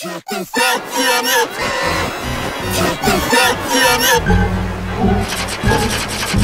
Get the fuck damn it! Get the fuck damn it!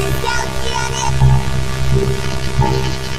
You don't get it.